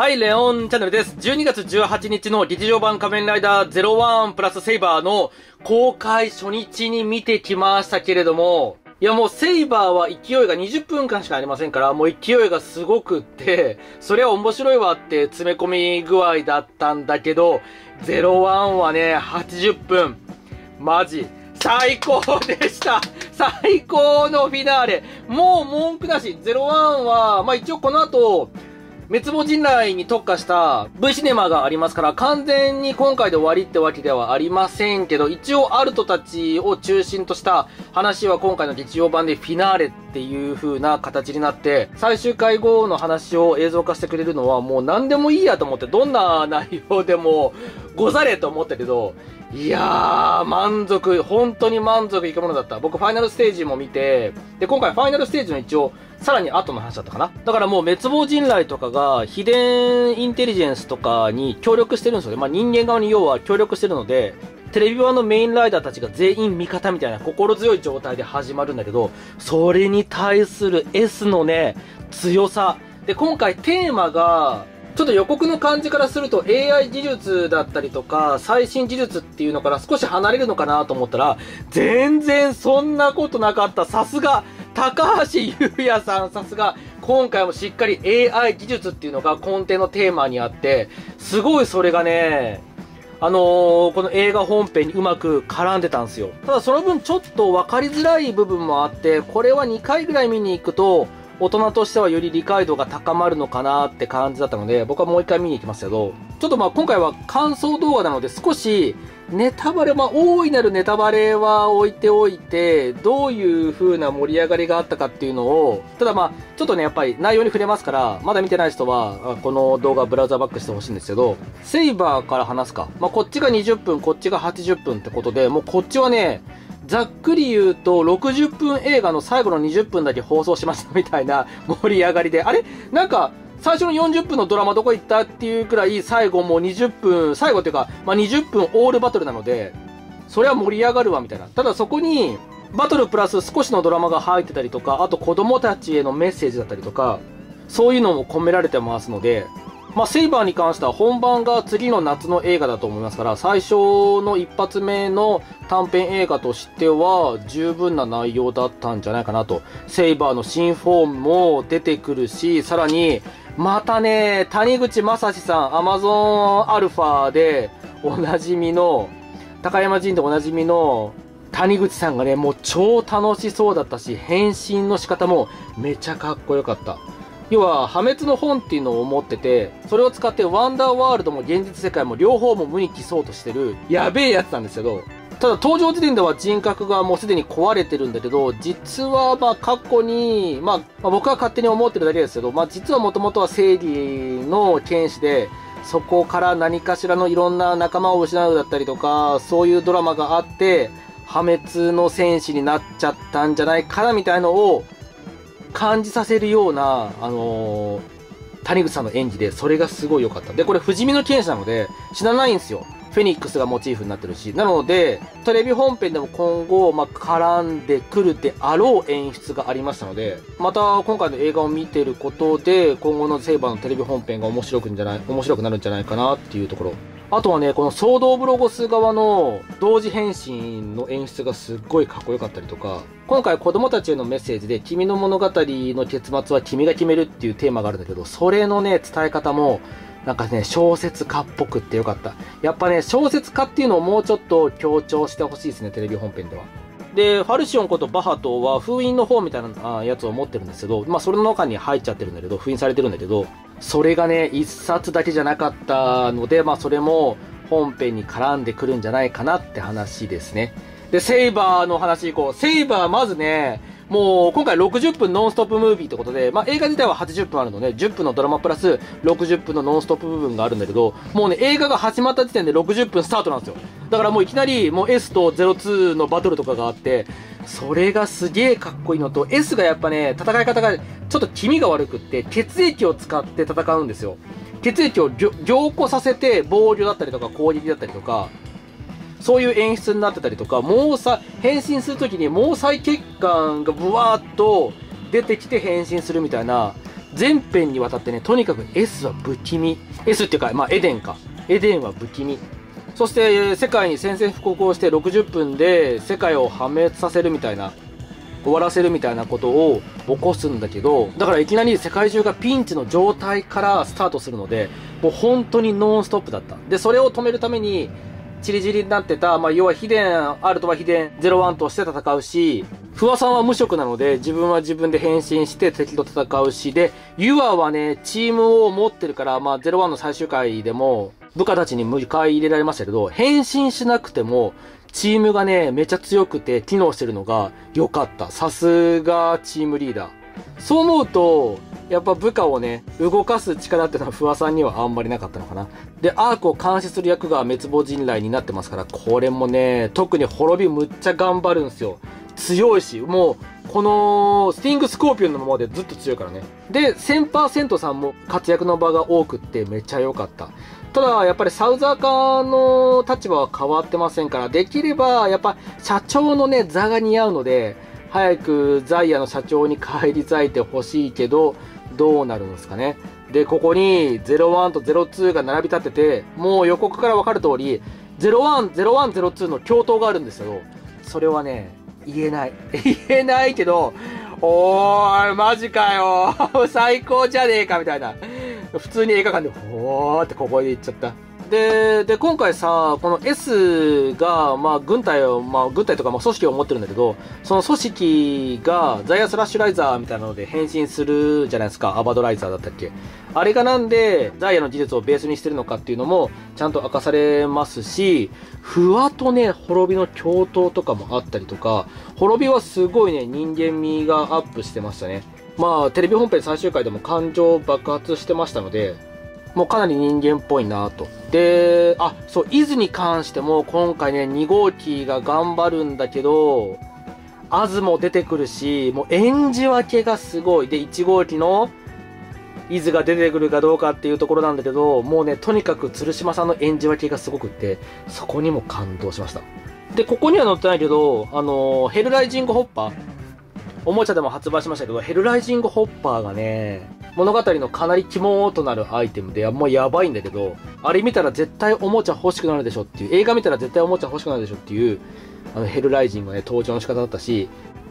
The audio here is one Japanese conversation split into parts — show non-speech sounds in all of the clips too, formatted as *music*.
はい、レオンチャンネルです。12月18日の劇場版仮面ライダー01プラスセイバーの公開初日に見てきましたけれども、いやもうセイバーは勢いが20分間しかありませんから、もう勢いがすごくって、そりゃ面白いわって詰め込み具合だったんだけど、01はね、80分。マジ。最高でした最高のフィナーレもう文句なし !01 は、まあ一応この後、滅亡人雷に特化した V シネマがありますから、完全に今回で終わりってわけではありませんけど、一応アルトたちを中心とした話は今回の劇場版でフィナーレっていう風な形になって、最終回後の話を映像化してくれるのはもう何でもいいやと思って、どんな内容でもござれと思ったけど、いやー、満足、本当に満足いくものだった。僕、ファイナルステージも見て、で、今回ファイナルステージの一応、さらに後の話だったかな。だからもう滅亡人雷とかが、秘伝インテリジェンスとかに協力してるんですよね。まあ人間側に要は協力してるので、テレビ版のメインライダーたちが全員味方みたいな心強い状態で始まるんだけど、それに対する S のね、強さ。で、今回テーマが、ちょっと予告の感じからすると AI 技術だったりとか最新技術っていうのから少し離れるのかなと思ったら全然そんなことなかったさすが高橋優也さん、さすが、今回もしっかり AI 技術っていうのが根底のテーマにあって、すごいそれがね、あのー、この映画本編にうまく絡んでたんですよ。ただその分ちょっと分かりづらい部分もあって、これは2回ぐらい見に行くと、大人としてはより理解度が高まるのかなって感じだったので、僕はもう一回見に行きますけど、ちょっとまあ今回は感想動画なので少しネタバレ、まあ、大いなるネタバレは置いておいて、どういう風な盛り上がりがあったかっていうのを、ただまあ、ちょっとね、やっぱり内容に触れますから、まだ見てない人は、この動画ブラウザバックしてほしいんですけど、セイバーから話すか。まあ、こっちが20分、こっちが80分ってことで、もうこっちはね、ざっくり言うと、60分映画の最後の20分だけ放送しましたみたいな盛り上がりで、あれ？なんか、最初の40分のドラマどこ行ったっていうくらい、最後もう20分、最後っていうか、まあ、20分オールバトルなので、それは盛り上がるわ、みたいな。ただそこに、バトルプラス少しのドラマが入ってたりとか、あと子供たちへのメッセージだったりとか、そういうのも込められてますので、まあ、セイバーに関しては本番が次の夏の映画だと思いますから、最初の一発目の短編映画としては十分な内容だったんじゃないかなと。セイバーの新フォームも出てくるし、さらに、またね、谷口正史さん、アマゾンアルファでおなじみの、高山人でおなじみの谷口さんがね、もう超楽しそうだったし、変身の仕方もめちゃかっこよかった。要は破滅の本っていうのを持っててそれを使ってワンダーワールドも現実世界も両方も無に帰そうとしてるやべえやつなんですけどただ登場時点では人格がもうすでに壊れてるんだけど実はまあ過去に、まあ、僕は勝手に思ってるだけですけど、まあ、実はもともとは正義の剣士でそこから何かしらのいろんな仲間を失うだったりとかそういうドラマがあって破滅の戦士になっちゃったんじゃないかなみたいのを感じさせるような、あのー、谷口さんの演技で、それがすごい良かった。で、これ、不死身の剣士なので、死なないんですよ。フェニックスがモチーフになってるし。なので、テレビ本編でも今後、まあ、絡んでくるであろう演出がありましたので、また今回の映画を見てることで、今後のセイバーのテレビ本編が面白くんじゃない、面白くなるんじゃないかなっていうところ。あとはね、このソード・オブ・ロゴス側の同時変身の演出がすっごいかっこよかったりとか、今回子供たちへのメッセージで、君の物語の結末は君が決めるっていうテーマがあるんだけど、それのね、伝え方も、なんかね、小説家っぽくってよかった。やっぱね、小説家っていうのをもうちょっと強調してほしいですね、テレビ本編では。で、ファルシオンことバハトは封印の方みたいなやつを持ってるんですけど、まあそれの中に入っちゃってるんだけど、封印されてるんだけど、それがね、一冊だけじゃなかったので、まあそれも本編に絡んでくるんじゃないかなって話ですね。で、セイバーの話いこう。セイバーまずね、もう今回60分ノンストップムービーってことで、まあ映画自体は80分あるので、10分のドラマプラス60分のノンストップ部分があるんだけど、もうね、映画が始まった時点で60分スタートなんですよ。だからもういきなりもう S と02のバトルとかがあって、それがすげえかっこいいのと、S がやっぱね、戦い方がちょっと気味が悪くって、血液を使って戦うんですよ。血液を凝固させて防御だったりとか攻撃だったりとか、そういう演出になってたりとか、毛細、変身するときに毛細血管がブワーッと出てきて変身するみたいな、全編にわたってね、とにかく S は不気味。S っていうか、まあ、エデンか。エデンは不気味。そして、世界に宣戦布告をして60分で世界を破滅させるみたいな、終わらせるみたいなことを起こすんだけど、だからいきなり世界中がピンチの状態からスタートするので、もう本当にノンストップだった。で、それを止めるために、チリチリになってた、まあ、要は秘伝、アルトは秘伝01として戦うし、フワさんは無職なので、自分は自分で変身して敵と戦うし、で、ユアはね、チームを持ってるから、まあ、01の最終回でも、部下たちに迎え入れられましたけど、変身しなくても、チームがね、めちゃ強くて機能してるのが良かった。さすがチームリーダー。そう思うと、やっぱ部下をね、動かす力ってのは不破さんにはあんまりなかったのかな。で、アークを監視する役が滅亡人雷になってますから、これもね、特に滅びむっちゃ頑張るんですよ。強いし、もう、この、スティングスコーピオンのままでずっと強いからね。で、1000%さんも活躍の場が多くってめっちゃ良かった。ただ、やっぱりサウザー化の立場は変わってませんから、できれば、やっぱ社長のね、座が似合うので、早くザイアの社長に返り咲いてほしいけど、どうなるんですかね。で、ここに01と02が並び立ってて、もう予告からわかる通り、01、01、02の共闘があるんですけど、それはね、言えない。*laughs* 言えないけど、おーい、マジかよ *laughs* 最高じゃねえかみたいな。普通に映画館で、ほーって小声で言っちゃった。で、で、今回さ、この S が、まあ、軍隊を、まあ、軍隊とか、まあ、組織を持ってるんだけど、その組織が、ザイアスラッシュライザーみたいなので変身するじゃないですか。アバドライザーだったっけ。あれがなんで、ザイアの技術をベースにしてるのかっていうのも、ちゃんと明かされますし、ふわとね、滅びの共闘とかもあったりとか、滅びはすごいね、人間味がアップしてましたね。まあ、テレビ本編最終回でも感情爆発してましたので、もうかなり人間っぽいなと。で、あ、そう、伊豆に関しても今回ね、2号機が頑張るんだけど、アズも出てくるし、もう演じ分けがすごい。で、1号機の伊豆が出てくるかどうかっていうところなんだけど、もうね、とにかく鶴島さんの演じ分けがすごくって、そこにも感動しました。で、ここには載ってないけど、あのヘルライジングホッパー、おもちゃでも発売しましたけど、ヘルライジングホッパーがね、物語のかなり肝となるアイテムで、もうやばいんだけど、あれ見たら絶対おもちゃ欲しくなるでしょっていう、映画見たら絶対おもちゃ欲しくなるでしょっていう、あの、ヘルライジングのね、登場の仕方だったし、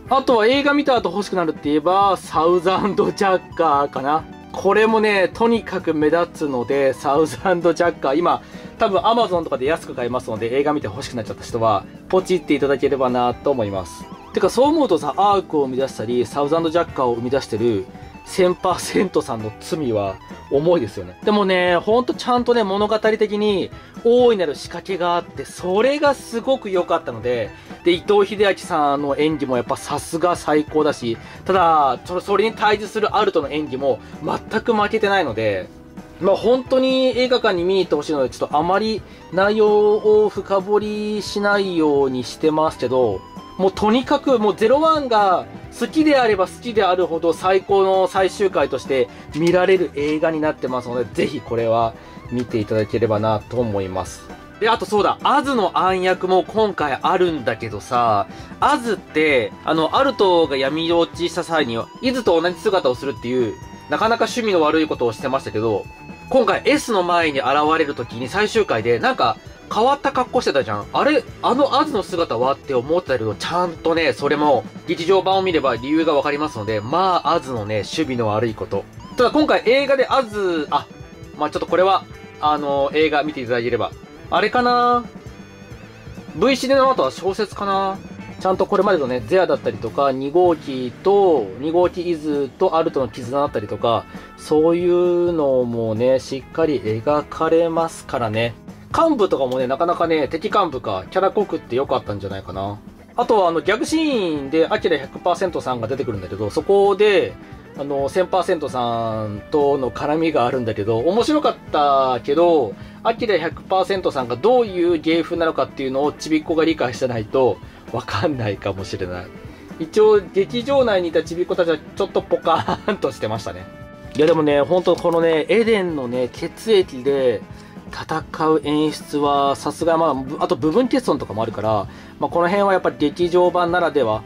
あとは映画見た後欲しくなるって言えば、サウザンドジャッカーかな。これもね、とにかく目立つので、サウザンドジャッカー、今、多分 Amazon とかで安く買えますので、映画見て欲しくなっちゃった人は、ポチっていただければなと思います。てか、そう思うとさ、アークを生み出したり、サウザンドジャッカーを生み出してる、1000%さんの罪は重いですよね。でもね、ほんとちゃんとね、物語的に大いなる仕掛けがあって、それがすごく良かったので、で、伊藤秀明さんの演技もやっぱさすが最高だし、ただ、それに対峙するアルトの演技も全く負けてないので、まあ本当に映画館に見に行ってほしいので、ちょっとあまり内容を深掘りしないようにしてますけど、もうとにかくもう01が好きであれば好きであるほど最高の最終回として見られる映画になってますので、ぜひこれは見ていただければなと思います。で、あとそうだ、アズの暗躍も今回あるんだけどさ、アズって、あの、アルトが闇落ちした際には、イズと同じ姿をするっていう、なかなか趣味の悪いことをしてましたけど、今回 S の前に現れる時に最終回で、なんか、変わった格好してたじゃん。あれあのアズの姿はって思ってたけど、ちゃんとね、それも、劇場版を見れば理由がわかりますので、まあ、アズのね、守備の悪いこと。ただ今回映画でアズ、あ、まあちょっとこれは、あの、映画見ていただければ。あれかな ?V シネの後は小説かな？ちゃんとこれまでのね、ゼアだったりとか、2号機と、2号機イズとアルトの絆だったりとか、そういうのもね、しっかり描かれますからね。幹部とかもね、なかなかね、敵幹部か、キャラ濃くって良かったんじゃないかな。あとは、あの、ギャグシーンで、アキラ100%さんが出てくるんだけど、そこで、あの、1000%さんとの絡みがあるんだけど、面白かったけど、アキラ100%さんがどういう芸風なのかっていうのをちびっこが理解してないと、わかんないかもしれない。一応、劇場内にいたちびっ子たちはちょっとポカーンとしてましたね。いやでもね、本当このね、エデンのね、血液で、戦う演出はさすがまああと部分欠損とかもあるから、まあ、この辺はやっぱり劇場版ならでは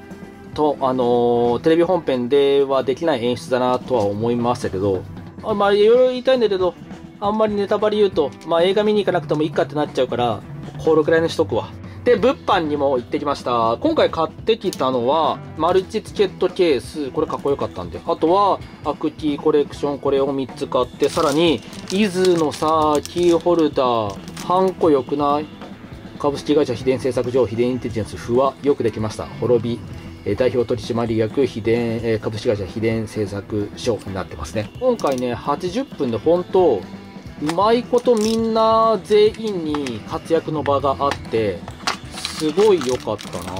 と、あのー、テレビ本編ではできない演出だなとは思いましたけど、あまあ、いろいろ言いたいんだけど、あんまりネタバレ言うと、まあ、映画見に行かなくてもいいかってなっちゃうから、これくらいにしとくわ。で、物販にも行ってきました。今回買ってきたのは、マルチチケットケース。これかっこよかったんで。あとは、アクキーコレクション。これを3つ買って、さらに、イズのさ、キーホルダー。ハンコよくない？株式会社秘伝製作所、秘伝インテリジェンス、不はよくできました。滅び。代表取締役秘伝、株式会社秘伝製作所になってますね。今回ね、80分で本当、うまいことみんな全員に活躍の場があって、すごい良かったな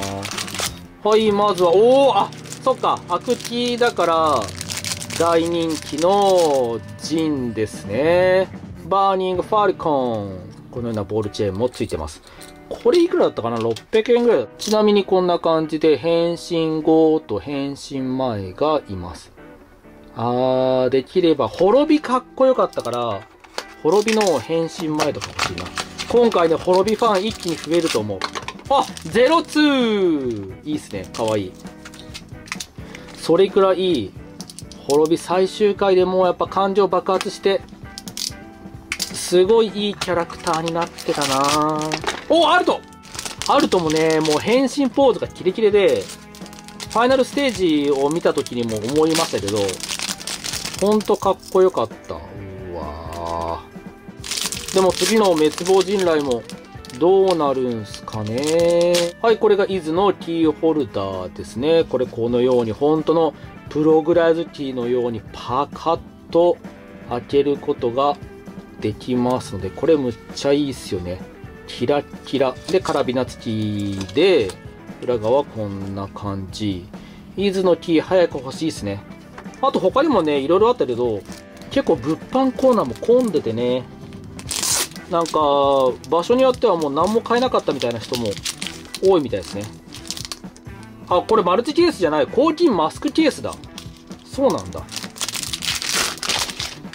はい、まずは、おおあ、そっか、アクキーだから、大人気のジンですね。バーニングファルコン。このようなボールチェーンもついてます。これいくらだったかな ?600 円ぐらい。ちなみにこんな感じで変身後と変身前がいます。あー、できれば、滅びかっこよかったから、滅びの変身前とか欲しいな。今回ね、滅びファン一気に増えると思う。あ、02! いいっすね。かわいい。それくらい、滅び最終回でもうやっぱ感情爆発して、すごいいいキャラクターになってたなお、アルトアルトもね、もう変身ポーズがキレキレで、ファイナルステージを見た時にも思いましたけど、ほんとかっこよかった。うわでも次の滅亡人雷もどうなるんすかね。はい、これが伊豆のキーホルダーですね。これこのように本当のプログライズキーのようにパカッと開けることができますので、これむっちゃいいっすよね。キラッキラ。で、カラビナ付きで、裏側こんな感じ。伊豆のキー早く欲しいっすね。あと他にもね、いろいろあったけど、結構物販コーナーも混んでてね、なんか、場所によってはもう何も買えなかったみたいな人も多いみたいですね。あ、これマルチケースじゃない。抗菌マスクケースだ。そうなんだ。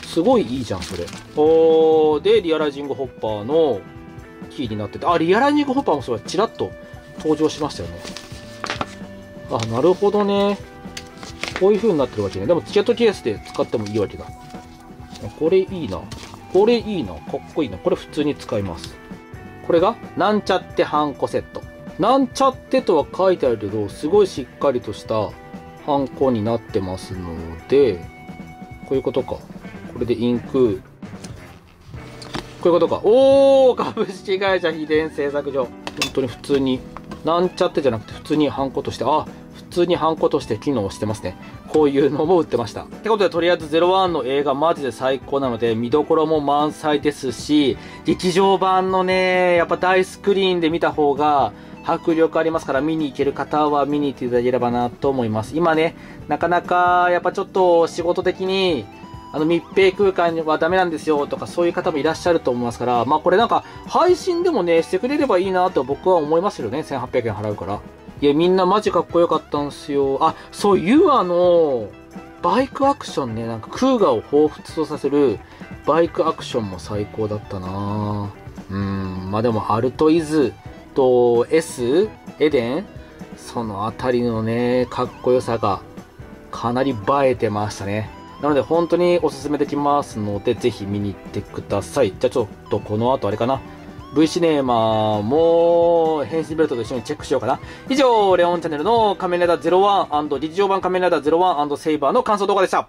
すごいいいじゃん、それ。おー、で、リアライジングホッパーのキーになってて、あ、リアライジングホッパーもそれ、チラッと登場しましたよね。あ、なるほどね。こういう風になってるわけね。でも、チケットケースで使ってもいいわけだ。これいいな。これいいな。かっこいいな。これ普通に使います。これが、なんちゃってハンコセット。なんちゃってとは書いてあるけど、すごいしっかりとしたハンコになってますので、こういうことか。これでインク。こういうことか。おー株式会社秘伝製作所。本当に普通に、なんちゃってじゃなくて普通にハンコとして、あ、普通にハンコとして機能してますね。こういうのも売ってました。ってことで、とりあえず01の映画マジで最高なので、見どころも満載ですし、劇場版のね、やっぱ大スクリーンで見た方が、迫力ありますから見に行ける方は見に行っていただければなと思います。今ね、なかなかやっぱちょっと仕事的にあの密閉空間はダメなんですよとかそういう方もいらっしゃると思いますから、まあこれなんか配信でもね、してくれればいいなと僕は思いますよね。1800円払うから。いや、みんなマジかっこよかったんすよ。あ、そういうあの、バイクアクションね、なんかクーガを彷彿とさせるバイクアクションも最高だったなうん、まあでもアルトイズと S、エデンそのあたりのね、かっこよさがかなり映えてましたね。なので本当におすすめできますので、ぜひ見に行ってください。じゃあちょっとこの後あれかな。V シネマも変身ベルトと一緒にチェックしようかな。以上、レオンチャンネルの仮面ライダー01劇場版仮面ライダー01セイバーの感想動画でした。